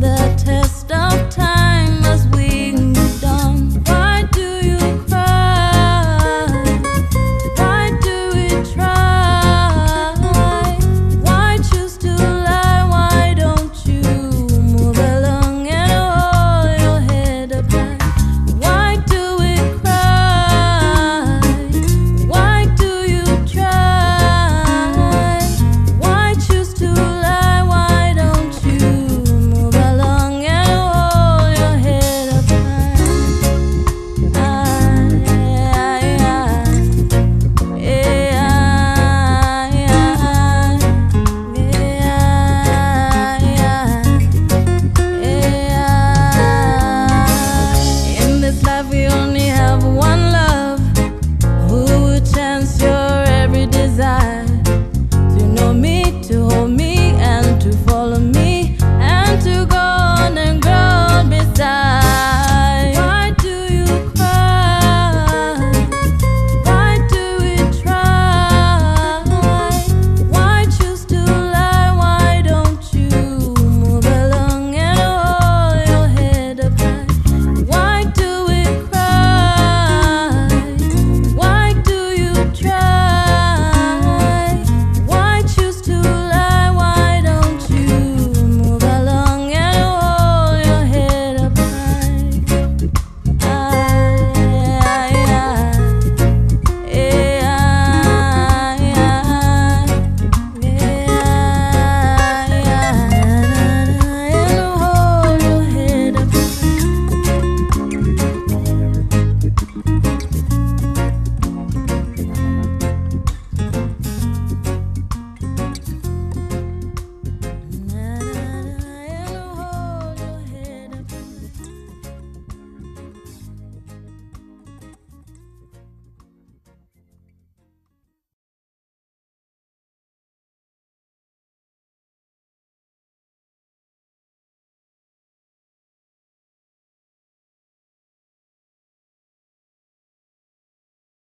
the turn.